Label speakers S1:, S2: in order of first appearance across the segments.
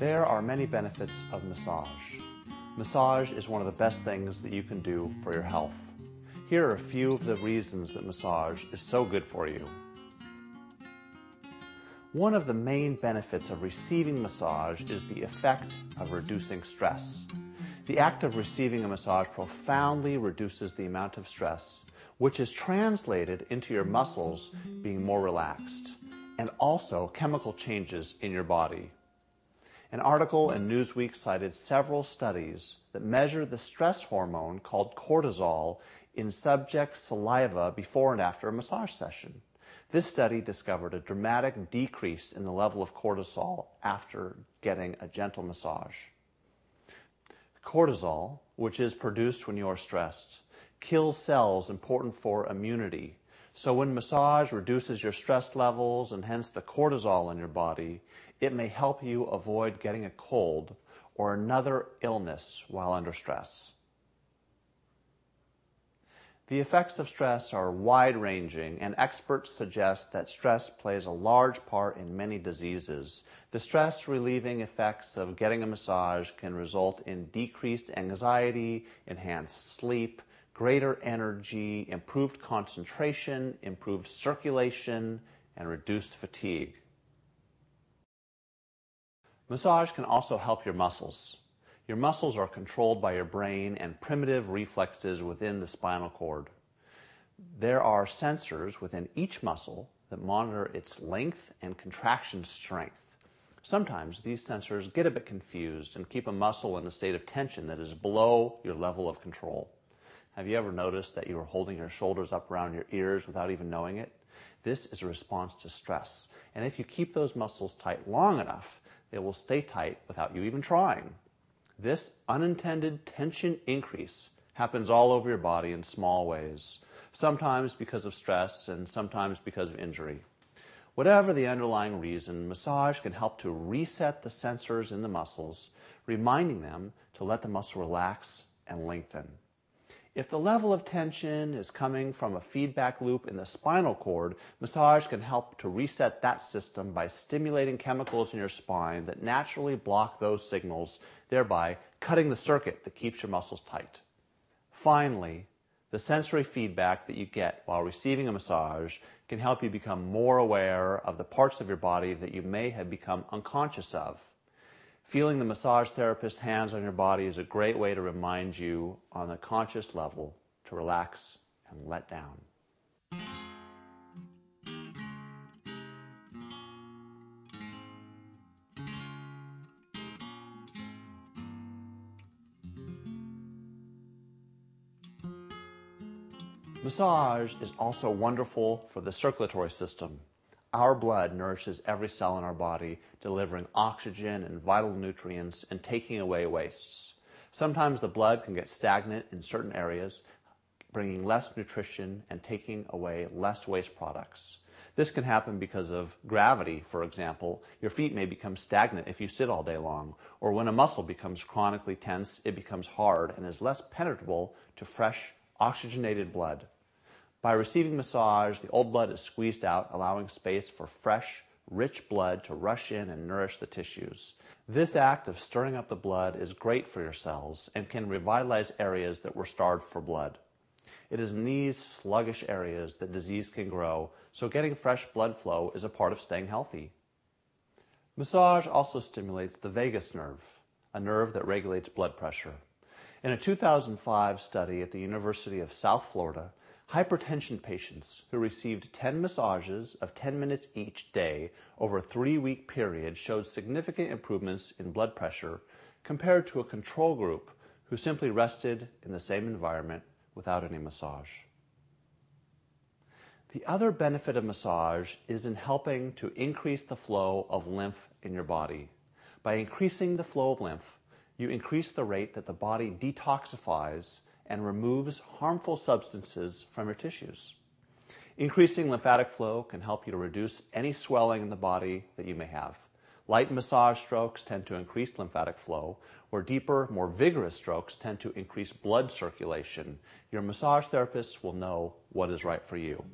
S1: There are many benefits of massage. Massage is one of the best things that you can do for your health. Here are a few of the reasons that massage is so good for you. One of the main benefits of receiving massage is the effect of reducing stress. The act of receiving a massage profoundly reduces the amount of stress, which is translated into your muscles being more relaxed, and also chemical changes in your body. An article in Newsweek cited several studies that measure the stress hormone called cortisol in subject saliva before and after a massage session. This study discovered a dramatic decrease in the level of cortisol after getting a gentle massage. Cortisol, which is produced when you are stressed, kills cells important for immunity. So when massage reduces your stress levels and hence the cortisol in your body, it may help you avoid getting a cold or another illness while under stress. The effects of stress are wide ranging, and experts suggest that stress plays a large part in many diseases. The stress relieving effects of getting a massage can result in decreased anxiety, enhanced sleep, greater energy, improved concentration, improved circulation, and reduced fatigue. Massage can also help your muscles. Your muscles are controlled by your brain and primitive reflexes within the spinal cord. There are sensors within each muscle that monitor its length and contraction strength. Sometimes these sensors get a bit confused and keep a muscle in a state of tension that is below your level of control. Have you ever noticed that you are holding your shoulders up around your ears without even knowing it? This is a response to stress. And if you keep those muscles tight long enough, they will stay tight without you even trying. This unintended tension increase happens all over your body in small ways, sometimes because of stress and sometimes because of injury. Whatever the underlying reason, massage can help to reset the sensors in the muscles, reminding them to let the muscle relax and lengthen. If the level of tension is coming from a feedback loop in the spinal cord, massage can help to reset that system by stimulating chemicals in your spine that naturally block those signals, thereby cutting the circuit that keeps your muscles tight. Finally, the sensory feedback that you get while receiving a massage can help you become more aware of the parts of your body that you may have become unconscious of. Feeling the massage therapist's hands on your body is a great way to remind you on a conscious level to relax and let down. Massage is also wonderful for the circulatory system. Our blood nourishes every cell in our body, delivering oxygen and vital nutrients and taking away wastes. Sometimes the blood can get stagnant in certain areas, bringing less nutrition and taking away less waste products. This can happen because of gravity, for example. Your feet may become stagnant if you sit all day long, or when a muscle becomes chronically tense, it becomes hard and is less penetrable to fresh, oxygenated blood. By receiving massage, the old blood is squeezed out, allowing space for fresh, rich blood to rush in and nourish the tissues. This act of stirring up the blood is great for your cells and can revitalize areas that were starved for blood. It is in these sluggish areas that disease can grow, so getting fresh blood flow is a part of staying healthy. Massage also stimulates the vagus nerve, a nerve that regulates blood pressure. In a 2005 study at the University of South Florida, Hypertension patients who received 10 massages of 10 minutes each day over a three week period showed significant improvements in blood pressure compared to a control group who simply rested in the same environment without any massage. The other benefit of massage is in helping to increase the flow of lymph in your body. By increasing the flow of lymph, you increase the rate that the body detoxifies and removes harmful substances from your tissues. Increasing lymphatic flow can help you to reduce any swelling in the body that you may have. Light massage strokes tend to increase lymphatic flow, where deeper, more vigorous strokes tend to increase blood circulation. Your massage therapist will know what is right for you.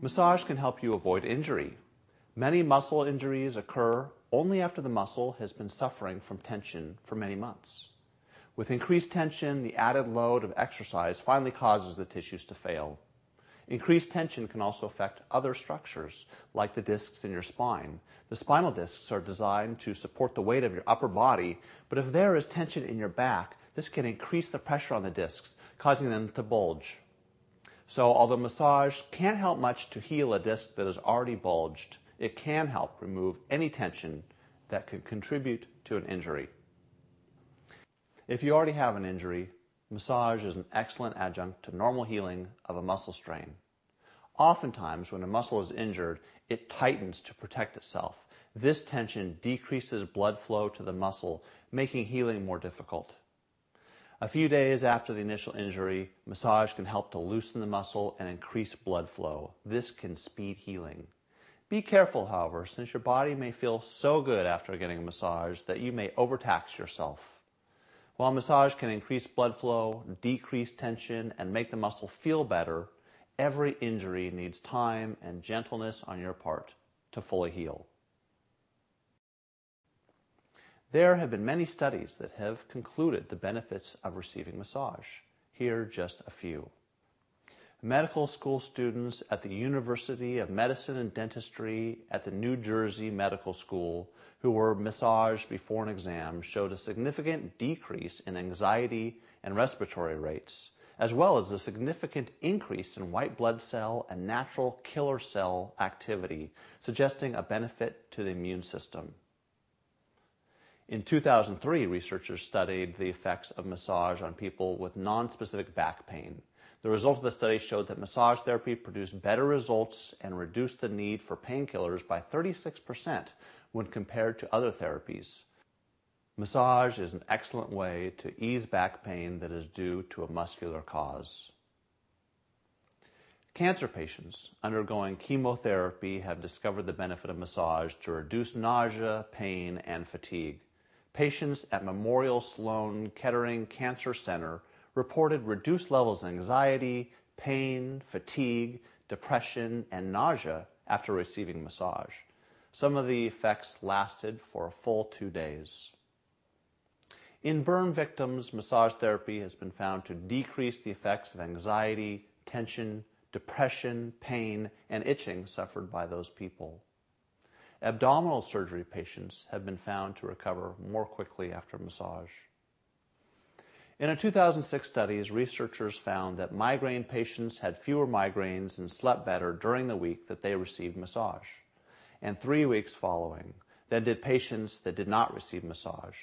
S1: Massage can help you avoid injury. Many muscle injuries occur only after the muscle has been suffering from tension for many months. With increased tension, the added load of exercise finally causes the tissues to fail. Increased tension can also affect other structures, like the discs in your spine. The spinal discs are designed to support the weight of your upper body, but if there is tension in your back, this can increase the pressure on the discs, causing them to bulge. So, although massage can't help much to heal a disc that is already bulged, it can help remove any tension that could contribute to an injury. If you already have an injury, massage is an excellent adjunct to normal healing of a muscle strain. Oftentimes, when a muscle is injured, it tightens to protect itself. This tension decreases blood flow to the muscle, making healing more difficult. A few days after the initial injury, massage can help to loosen the muscle and increase blood flow. This can speed healing. Be careful, however, since your body may feel so good after getting a massage that you may overtax yourself. While massage can increase blood flow, decrease tension, and make the muscle feel better, every injury needs time and gentleness on your part to fully heal. There have been many studies that have concluded the benefits of receiving massage. Here are just a few. Medical school students at the University of Medicine and Dentistry at the New Jersey Medical School who were massaged before an exam showed a significant decrease in anxiety and respiratory rates, as well as a significant increase in white blood cell and natural killer cell activity, suggesting a benefit to the immune system. In 2003, researchers studied the effects of massage on people with nonspecific back pain. The result of the study showed that massage therapy produced better results and reduced the need for painkillers by 36% when compared to other therapies. Massage is an excellent way to ease back pain that is due to a muscular cause. Cancer patients undergoing chemotherapy have discovered the benefit of massage to reduce nausea, pain, and fatigue. Patients at Memorial Sloan Kettering Cancer Center reported reduced levels of anxiety, pain, fatigue, depression, and nausea after receiving massage. Some of the effects lasted for a full two days. In burn victims, massage therapy has been found to decrease the effects of anxiety, tension, depression, pain, and itching suffered by those people. Abdominal surgery patients have been found to recover more quickly after massage. In a 2006 study, researchers found that migraine patients had fewer migraines and slept better during the week that they received massage and three weeks following than did patients that did not receive massage.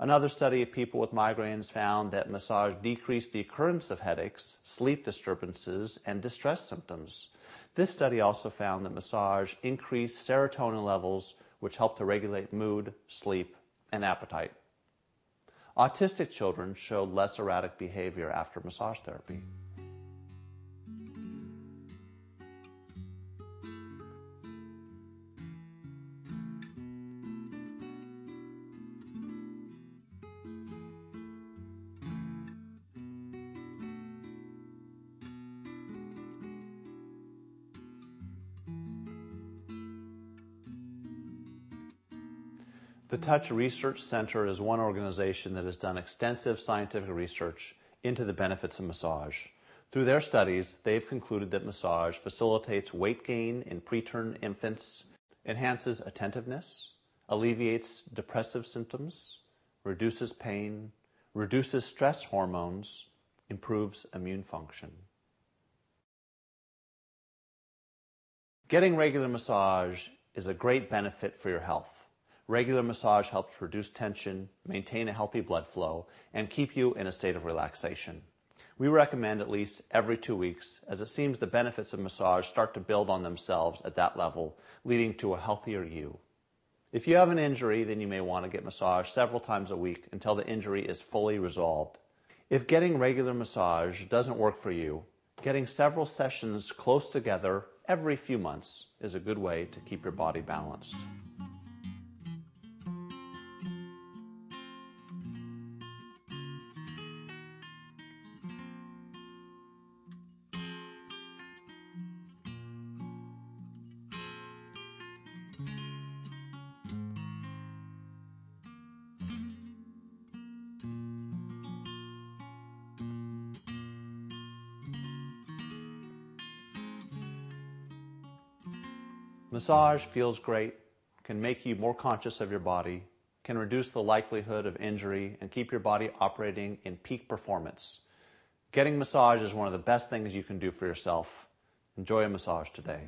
S1: Another study of people with migraines found that massage decreased the occurrence of headaches, sleep disturbances, and distress symptoms. This study also found that massage increased serotonin levels, which help to regulate mood, sleep, and appetite. Autistic children showed less erratic behavior after massage therapy. The Touch Research Center is one organization that has done extensive scientific research into the benefits of massage. Through their studies, they've concluded that massage facilitates weight gain in preterm infants, enhances attentiveness, alleviates depressive symptoms, reduces pain, reduces stress hormones, improves immune function. Getting regular massage is a great benefit for your health. Regular massage helps reduce tension, maintain a healthy blood flow, and keep you in a state of relaxation. We recommend at least every two weeks, as it seems the benefits of massage start to build on themselves at that level, leading to a healthier you. If you have an injury, then you may want to get massage several times a week until the injury is fully resolved. If getting regular massage doesn't work for you, getting several sessions close together every few months is a good way to keep your body balanced. Massage feels great, can make you more conscious of your body, can reduce the likelihood of injury, and keep your body operating in peak performance. Getting massage is one of the best things you can do for yourself. Enjoy a massage today.